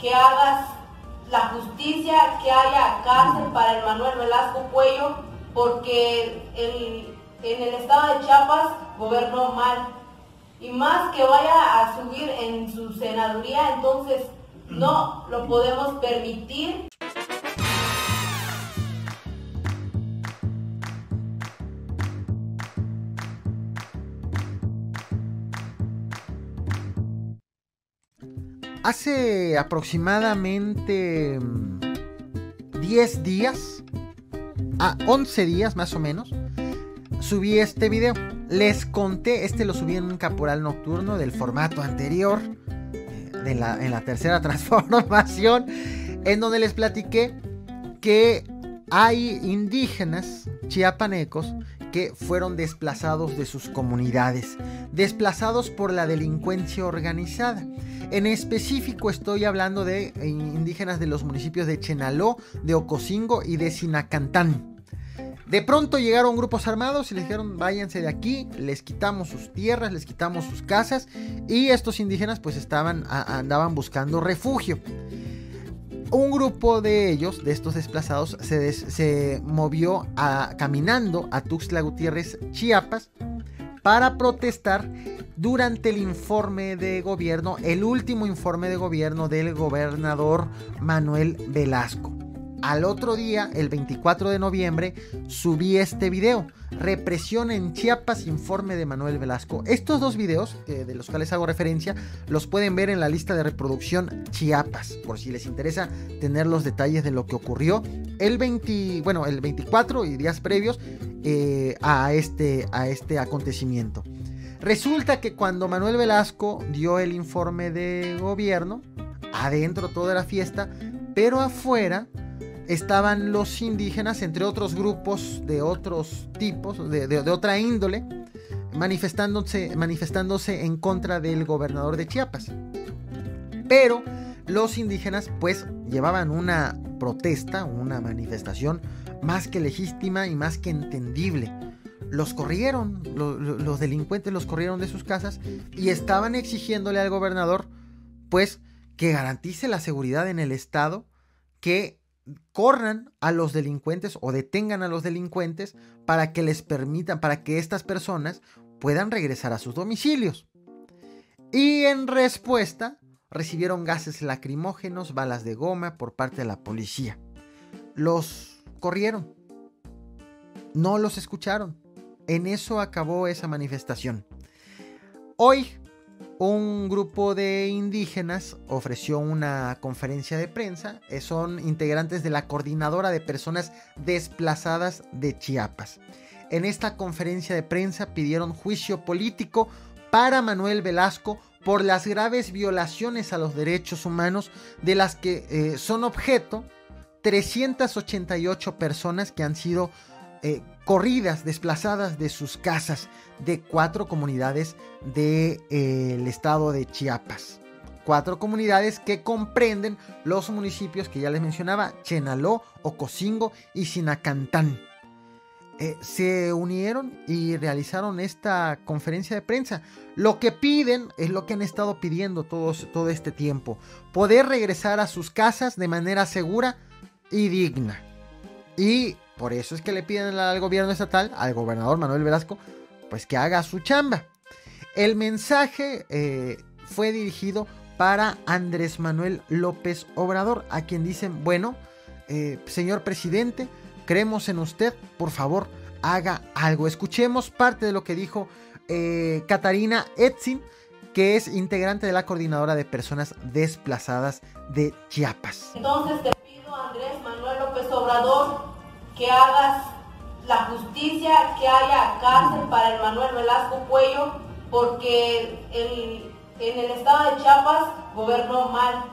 que hagas la justicia, que haya cárcel para el Manuel Velasco Cuello, porque en el estado de Chiapas gobernó mal. Y más que vaya a subir en su senaduría, entonces no lo podemos permitir. Hace aproximadamente 10 mm, días, a 11 días más o menos, subí este video. Les conté, este lo subí en un caporal nocturno del formato anterior, eh, en la tercera transformación, en donde les platiqué que hay indígenas chiapanecos que fueron desplazados de sus comunidades, desplazados por la delincuencia organizada. En específico estoy hablando de eh, indígenas de los municipios de Chenaló, de Ocosingo y de Sinacantán. De pronto llegaron grupos armados y les dijeron váyanse de aquí, les quitamos sus tierras, les quitamos sus casas y estos indígenas pues estaban, andaban buscando refugio un grupo de ellos, de estos desplazados, se, movió caminando a Tuxtla Gutiérrez, Chiapas, para protestar durante el informe de gobierno, el último informe de gobierno del gobernador Manuel Velasco. Al otro día, el 24 de noviembre, subí este video. Represión en Chiapas, informe de Manuel Velasco. Estos dos videos, eh, de los cuales hago referencia, los pueden ver en la lista de reproducción Chiapas, por si les interesa tener los detalles de lo que ocurrió el 20, bueno, el 24 y días previos eh, a, este, a este acontecimiento. Resulta que cuando Manuel Velasco dio el informe de gobierno, adentro toda la fiesta, pero afuera estaban los indígenas, entre otros grupos de otros tipos, de, otra índole, manifestándose, manifestándose en contra del gobernador de Chiapas. Pero los indígenas pues llevaban una protesta, una manifestación más que legítima y más que entendible. Los corrieron, los delincuentes los corrieron de sus casas y estaban exigiéndole al gobernador pues que garantice la seguridad en el estado, que corran a los delincuentes o detengan a los delincuentes para que les permitan, para que estas personas puedan regresar a sus domicilios. Y en respuesta, recibieron gases lacrimógenos, balas de goma por parte de la policía. Los corrieron. No los escucharon. En eso acabó esa manifestación. Hoy un grupo de indígenas ofreció una conferencia de prensa. Eh, son integrantes de la Coordinadora de Personas Desplazadas de Chiapas. En esta conferencia de prensa pidieron juicio político para Manuel Velasco por las graves violaciones a los derechos humanos de las que eh, son objeto 388 personas que han sido eh, corridas, desplazadas de sus casas de cuatro comunidades del eh, estado de Chiapas. Cuatro comunidades que comprenden los municipios que ya les mencionaba, Chenaló, Ocosingo y Sinacantán. Eh, se unieron y realizaron esta conferencia de prensa. Lo que piden es lo que han estado pidiendo todos, todo este tiempo. Poder regresar a sus casas de manera segura y digna. Y por eso es que le piden al gobierno estatal, al gobernador Manuel Velasco, pues que haga su chamba. El mensaje eh, fue dirigido para Andrés Manuel López Obrador, a quien dicen, bueno, eh, señor presidente, creemos en usted, por favor, haga algo. Escuchemos parte de lo que dijo eh, Catarina Etzin, que es integrante de la coordinadora de personas desplazadas de Chiapas. Entonces te pido, Andrés Manuel López Obrador, que hagas la justicia, que haya cárcel para el Manuel Velasco Cuello, porque en el estado de Chiapas gobernó mal.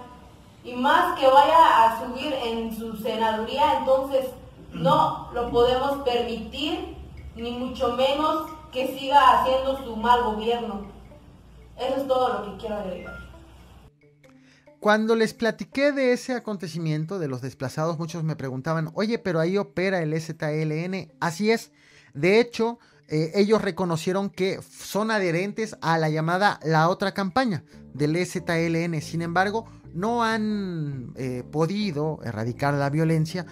Y más que vaya a subir en su senaduría, entonces no lo podemos permitir, ni mucho menos que siga haciendo su mal gobierno. Eso es todo lo que quiero agregar. Cuando les platiqué de ese acontecimiento de los desplazados, muchos me preguntaban, oye, pero ahí opera el STLN. Así es. De hecho, eh, ellos reconocieron que son adherentes a la llamada la otra campaña del EZLN. Sin embargo, no han eh, podido erradicar la violencia.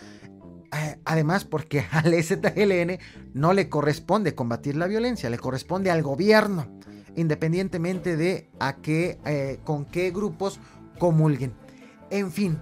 Eh, además, porque al EZLN no le corresponde combatir la violencia, le corresponde al gobierno, independientemente de a qué, con qué grupos comulguen. En fin,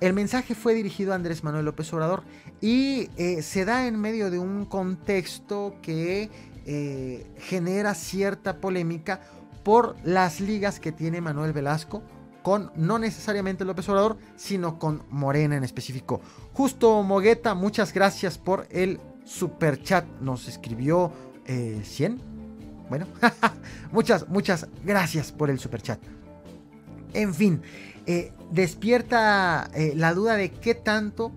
el mensaje fue dirigido a Andrés Manuel López Obrador y eh, se da en medio de un contexto que eh, genera cierta polémica por las ligas que tiene Manuel Velasco con no necesariamente López Obrador, sino con Morena en específico. Justo Mogueta, muchas gracias por el super chat. Nos escribió 100. Eh, bueno, muchas, muchas gracias por el super chat. En fin, despierta la duda de qué tanto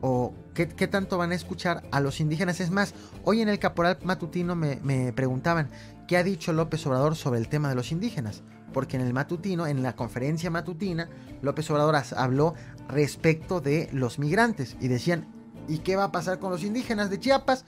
o ¿Qué, tanto van a escuchar a los indígenas? Es más, hoy en el Caporal Matutino me, preguntaban qué ha dicho López Obrador sobre el tema de los indígenas. Porque en el matutino, en la conferencia matutina, López Obrador habló respecto de los migrantes y decían, ¿y qué va a pasar con los indígenas de Chiapas?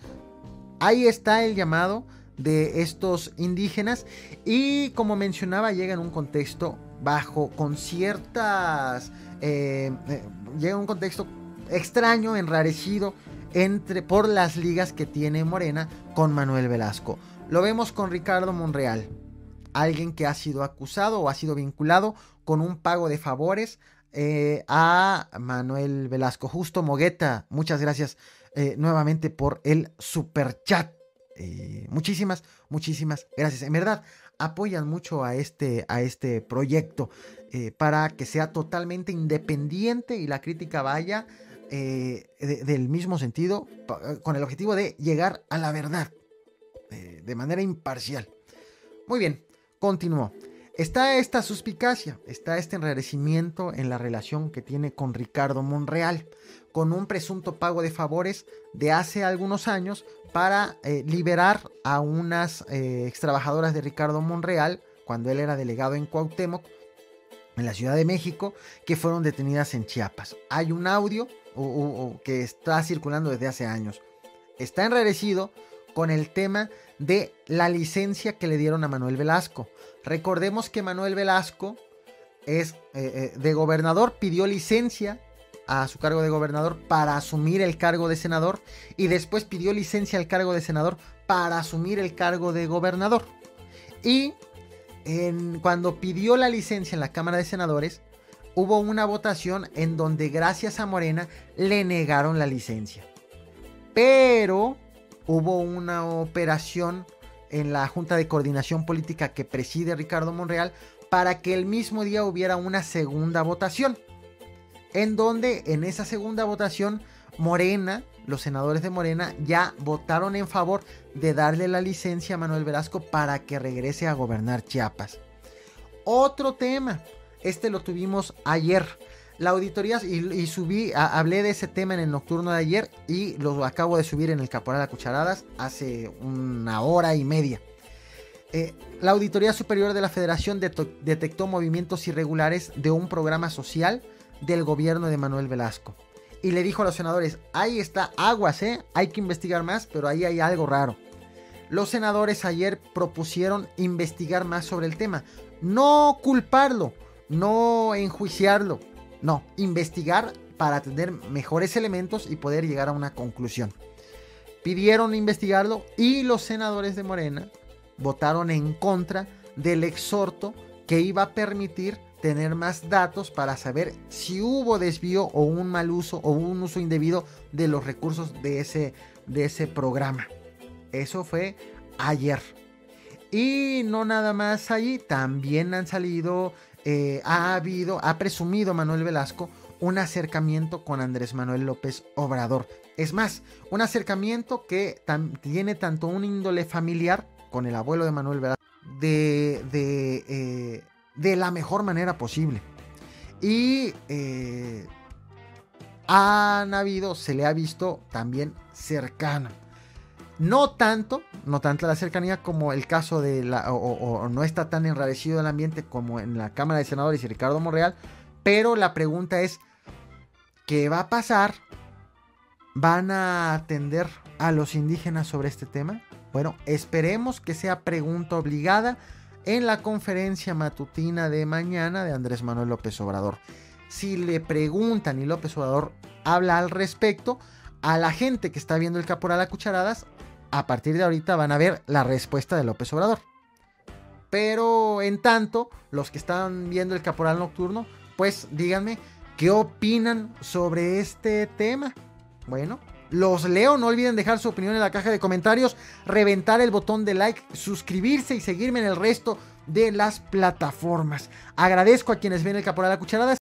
Ahí está el llamado de estos indígenas y como mencionaba llega en un contexto bajo con ciertas eh, eh, llega un contexto extraño, enrarecido entre, por las ligas que tiene Morena con Manuel Velasco. Lo vemos con Ricardo Monreal, alguien que ha sido acusado o ha sido vinculado con un pago de favores eh, a Manuel Velasco. Justo Mogueta, muchas gracias nuevamente por el super chat. Eh, muchísimas, muchísimas gracias. En verdad, apoyan mucho a este, a este proyecto para que sea totalmente independiente y la crítica vaya eh, del mismo sentido, eh, con el objetivo de llegar a la verdad eh, de manera imparcial. Muy bien, continúo. Está esta suspicacia, está este enrarecimiento en la relación que tiene con Ricardo Monreal, con un presunto pago de favores de hace algunos años para liberar a unas ex trabajadoras de Ricardo Monreal, cuando él era delegado en Cuauhtémoc, en la Ciudad de México, que fueron detenidas en Chiapas. Hay un audio que está circulando desde hace años. Está enrarecido con el tema de la licencia que le dieron a Manuel Velasco. Recordemos que Manuel Velasco es eh, eh, de gobernador, pidió licencia a su cargo de gobernador para asumir el cargo de senador y después pidió licencia al cargo de senador para asumir el cargo de gobernador. Y cuando pidió la licencia en la Cámara de Senadores, hubo una votación en donde gracias a Morena le negaron la licencia. Pero hubo una operación en la Junta de Coordinación Política que preside Ricardo Monreal para que el mismo día hubiera una segunda votación. En donde en esa segunda votación Morena, los senadores de Morena, ya votaron en favor de darle la licencia a Manuel Velasco para que regrese a gobernar Chiapas. Otro tema, este lo tuvimos ayer. La auditoría, y, subí, hablé de ese tema en el nocturno de ayer y lo acabo de subir en el Caporal a Cucharadas hace una hora y media. Eh, la Auditoría Superior de la Federación detectó movimientos irregulares de un programa social del gobierno de Manuel Velasco. Y le dijo a los senadores, ahí está aguas, ¿eh? hay que investigar más, pero ahí hay algo raro. Los senadores ayer propusieron investigar más sobre el tema. No culparlo, no enjuiciarlo, no, investigar para tener mejores elementos y poder llegar a una conclusión. Pidieron investigarlo y los senadores de Morena votaron en contra del exhorto que iba a permitir tener más datos para saber si hubo desvío o un mal uso o un uso indebido de los recursos de ese, de ese programa. Eso fue ayer. Y no nada más allí, también han salido, eh, ha habido, ha presumido Manuel Velasco un acercamiento con Andrés Manuel López Obrador. Es más, un acercamiento que tiene tanto un índole familiar con el abuelo de Manuel Velasco, de, de, eh, de la mejor manera posible. Y eh, han habido, se le ha visto también cercano. No tanto, no tanto la cercanía como el caso de la, o, no está tan enrarecido el ambiente como en la Cámara de Senadores y Ricardo Monreal, pero la pregunta es, ¿qué va a pasar? ¿Van a atender a los indígenas sobre este tema? Bueno, esperemos que sea pregunta obligada en la conferencia matutina de mañana de Andrés Manuel López Obrador. Si le preguntan y López Obrador habla al respecto, a la gente que está viendo el caporal a cucharadas, a partir de ahorita van a ver la respuesta de López Obrador. Pero en tanto, los que están viendo el caporal nocturno, pues díganme qué opinan sobre este tema. Bueno, los leo, no olviden dejar su opinión en la caja de comentarios, reventar el botón de like, suscribirse y seguirme en el resto de las plataformas. Agradezco a quienes ven el caporal a cucharadas.